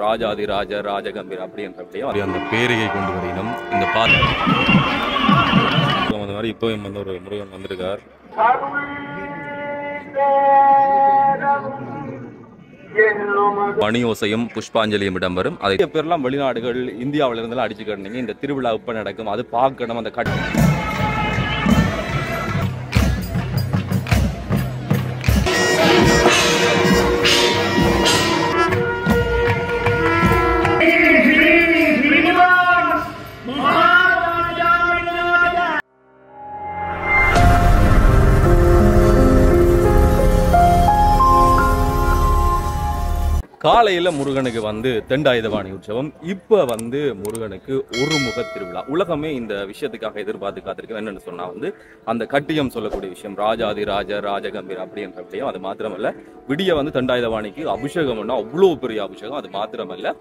ராஜாதி ராஜ ராஜகம்பீர் அப்படின்றபடியும் அப்படி அந்த பேரையை கொண்டு வரையினும் இந்த பாட்டு அந்த மாதிரி இப்போவும் வந்து ஒரு முருகன் வந்திருக்கார். மணி ஓசையும் புஷ்பாஞ்சலியும் இடம்பெறும். அதை பேர்லாம் வெளிநாடுகள் இந்தியாவில இருந்தெல்லாம் அடிச்சுக்கிட்டீங்க இந்த திருவிழா இப்ப நடக்கும். அது பார்க்கணும். அந்த கட் காலையில் முருகனுக்கு வந்து தெண்டாயுதபாணி உற்சவம். இப்போ வந்து முருகனுக்கு ஒரு முக திருவிழா. உலகமே இந்த விஷயத்துக்காக எதிர்பார்த்து காத்திருக்கு என்னென்னு சொன்னால் வந்து அந்த கட்டியம் சொல்லக்கூடிய விஷயம் ராஜாதி ராஜ ராஜகம்பீர் அப்படின்ற விஷயம் அது மாத்திரமல்ல. விடிய வந்து தண்டாயுதபாணிக்கு அபிஷேகம்னா அவ்வளோ பெரிய அபிஷேகம். அது மாத்திரமல்ல.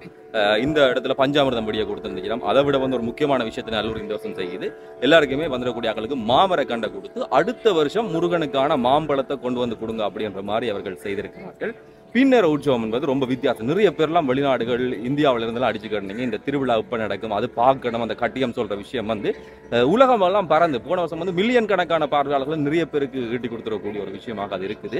இந்த இடத்துல பஞ்சாமிர்தம் விடிய கொடுத்துருந்துக்கலாம் அதை விட வந்து ஒரு முக்கியமான விஷயத்தை நல்லூர் இந்த வருஷம் செய்யுது. எல்லாருக்குமே வந்துடக்கூடிய ஆக்களுக்கு மாமர கண்டை கொடுத்து அடுத்த வருஷம் முருகனுக்கான மாம்பழத்தை கொண்டு வந்து கொடுங்க அப்படின்ற மாதிரி அவர்கள் செய்திருக்கிறார்கள். பின்னர் உற்சவம் என்பது ரொம்ப வித்தியாசம். நிறைய பேர்லாம் வெளிநாடுகள் இந்தியாவில இருந்தெல்லாம் அடிச்சுக்கிட்டீங்க இந்த திருவிழா இப்போ நடக்கும் அது பார்க்கணும் அந்த கட்டியம் சொல்ற விஷயம் வந்து உலகம் எல்லாம் பறந்து போன வருஷம் வந்து மில்லியன் கணக்கான பார்வையாளர்கள் நிறைய பேருக்கு ஈட்டி கொடுத்துடக்கூடிய ஒரு விஷயமாக அது இருக்குது.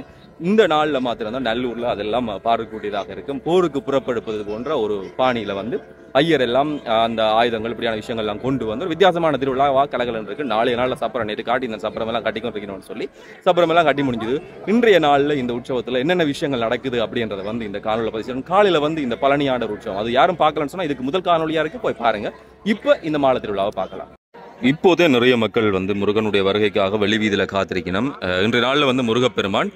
இந்த நாள்ல மாத்திரம் தான் நல்லூர்ல அதெல்லாம் பார்க்கக்கூடியதாக இருக்கும். போருக்கு புறப்படுப்பது போன்ற ஒரு பாணியில வந்து ஐயர் எல்லாம் அந்த ஆயுதங்கள் இப்படியான விஷயங்கள்லாம் கொண்டு வந்து ஒரு வித்தியாசமான திருவிழாவா கலகலன் இருக்கு. நாளைய நாளில் சப்பரம் நேற்று காட்டி இந்த சப்பரம் எல்லாம் கட்டிக்கொண்டு வைக்கணும்னு சொல்லி சப்பரம் எல்லாம் கட்டி முடிஞ்சுது. இன்றைய நாளில் இந்த உற்சவத்தில் என்னென்ன விஷயங்கள் நடக்குது அப்படின்றத வந்து இந்த காணொலியில் பதிவு காலையில் வந்து இந்த பழனியாண்டர் உற்சவம். அது யாரும் பார்க்கலன்னு சொன்னால் இதுக்கு முதல் காணொலியாக இருக்குது போய் பாருங்க. இப்போ இந்த மாலை திருவிழாவை பார்க்கலாம். இப்போதே நிறைய மக்கள் வந்து முருகனுடைய வருகைக்காக வெளிவீதியில் காத்திருக்கணும். இன்றைய நாளில் வந்து முருகப்பெருமான்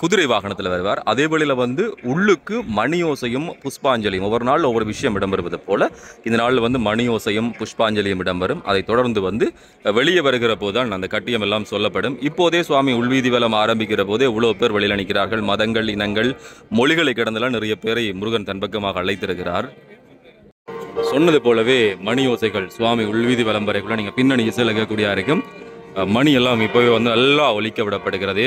குதிரை வாகனத்தில் வருவார். அதே வழியில் வந்து உள்ளுக்கு மணியோசையும் புஷ்பாஞ்சலியும். ஒவ்வொரு நாள் ஒவ்வொரு விஷயம் இடம்பெறுவது போல் இந்த நாளில் வந்து மணியோசையும் புஷ்பாஞ்சலியும் இடம்பெறும். அதை தொடர்ந்து வந்து வெளியே வருகிற போதுதான் அந்த கட்டியம் எல்லாம் சொல்லப்படும். இப்போதே சுவாமி உள்வீதி வலம் ஆரம்பிக்கிற போதே இவ்வளோ பேர் வெளியில் நிற்கிறார்கள் மதங்கள் இனங்கள் மொழிகளை கடந்தெல்லாம் நிறைய பேரை முருகன் தன்பக்கமாக அழைத்திருக்கிறார். சொன்னது போலவே மணி ஓசைகள் சுவாமி உள்வீதி வலம் வரைக்குள்ள நீங்க பின்னணி இசையில் கேட்கக்கூடிய இருக்கும். மணி எல்லாம் இப்போவே வந்து நல்லா ஒழிக்க விடப்படுகிறது.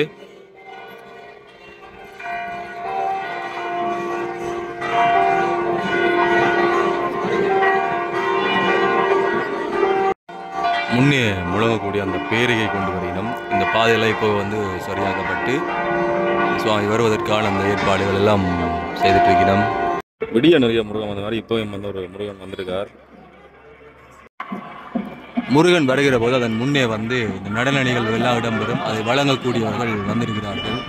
முன்னே முழங்கக்கூடிய அந்த பேரிகை கொண்டு வரையினும் இந்த பாதையெல்லாம் இப்போ வந்து சரியாக்கப்பட்டு சுவாமி வருவதற்கான அந்த ஏற்பாடுகள் எல்லாம் செய்துட்டு இருக்கிறோம். விடிய நிறைய முருகன் வந்த மாதிரி இப்போவும் வந்து ஒரு முருகன் வந்திருக்கார். முருகன் வருகிற போது அதன் முன்னே வந்து இந்த நடன நிகழ்வு எல்லாம் இடம்பெறும். அதை வழங்கக்கூடியவர்கள் வந்திருக்கிறார்கள்.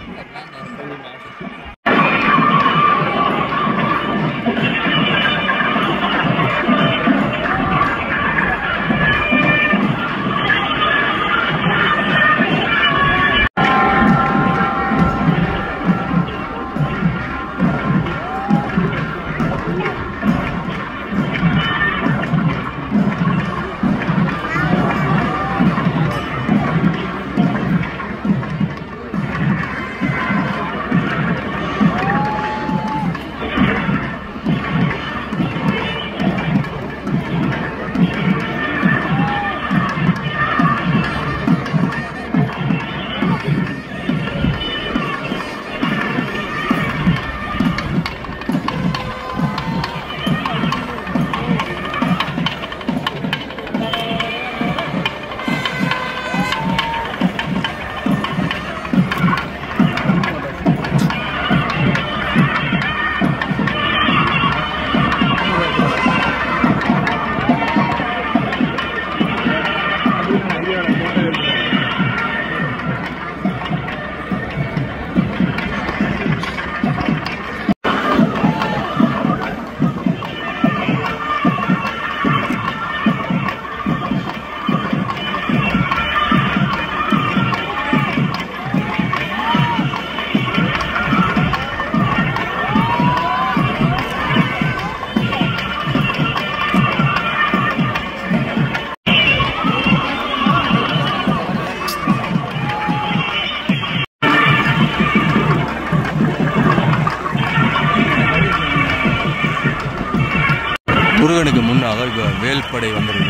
வேல்படை வந்திருந்தது.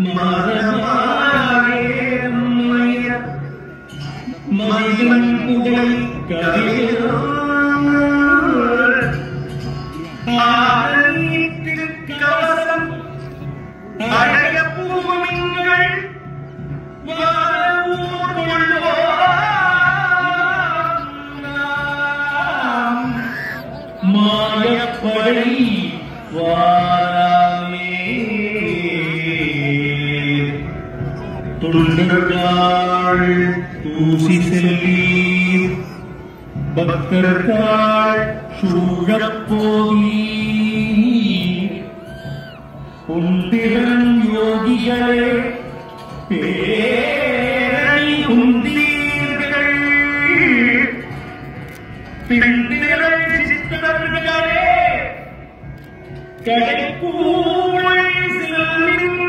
முன்னாக இப்போ வேல்படை வந்திருக்கு மாயப்படை வாராமே தொண்டர்கள் தூசி செல்லி பக்தர்கள் சூழப் போகி உந்திரன் யோகிகளே பேரை உந்தீர்கள் பிந்திரள் சித்தர்களே கடைக்கூழை செல்லுங்கள்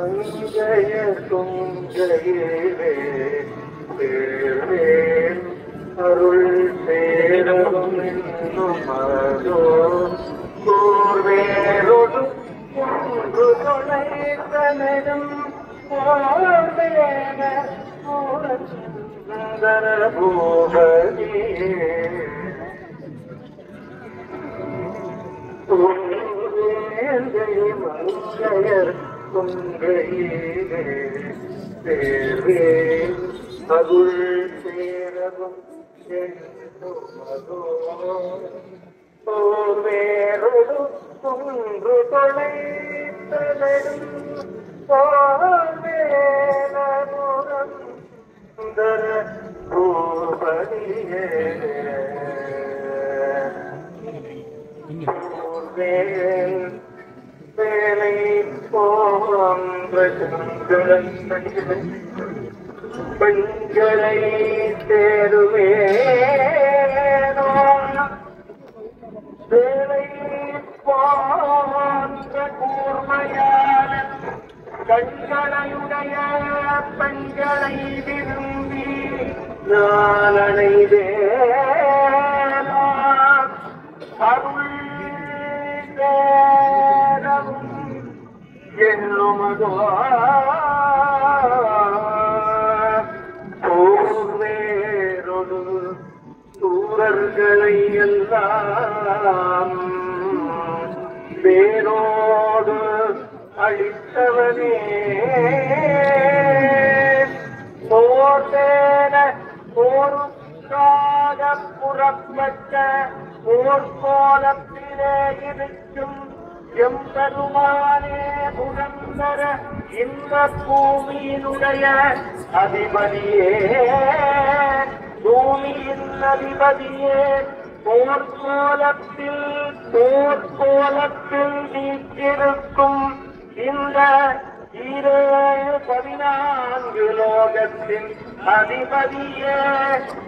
கொங்கையிலே சேர்வேன் அருள் சேரவும் என்னும் அதோ கூர்வேரொடு ஒன்று தொலைத்தனதும் போர்வேன சுந்தர பூபதியே மங்கையர் கொங்கையிலே சேர்வேன் அருள் சேரவும் என்னுமதோ குன்று தொலைத்தலும் போவேனமுறம் சுந்தர பூபதியே வேல் வேலை போன்ற பெண்களை தேடுவேனோ வேலை போன்ற கூர்மையான கண்களையுடைய பெண்களை விரும்பி நான் அருள் என்னுமதோ போர்வேரொடு சூரர்களை எல்லாம் வேரோடு அழித்தவனே. போர்வேன போருக்காக புறப்பட்ட போர்க்கோலத்திலே இருக்கும் எம்பெருமானே புகந்தர இந்த பூமியினுடைய அதிபதியே. பூமியின் அதிபதியே போர்க்கோலத்தில் போர்க்கோலத்தில் நீக்கிருக்கும் இந்த ஈரேழு பதினான்கு லோகத்தின் அதிபதியே.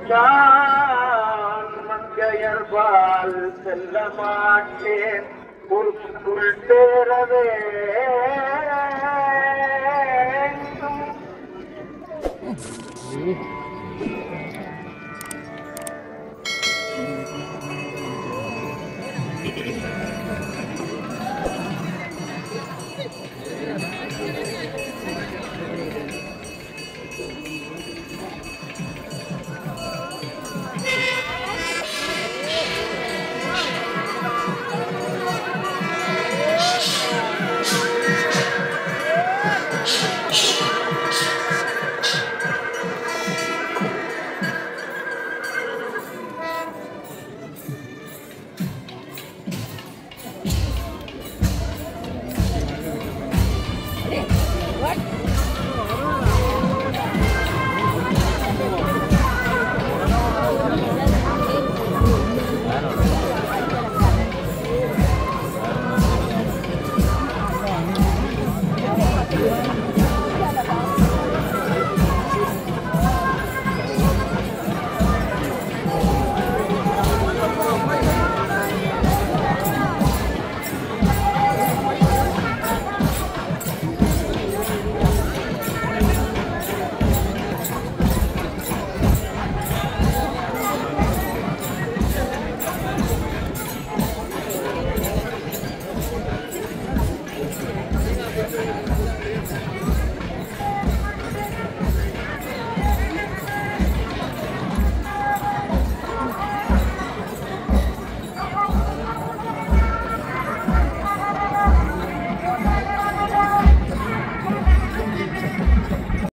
நான் மங்கையர்பால் செல்ல மாட்டேன். Mm-hmm.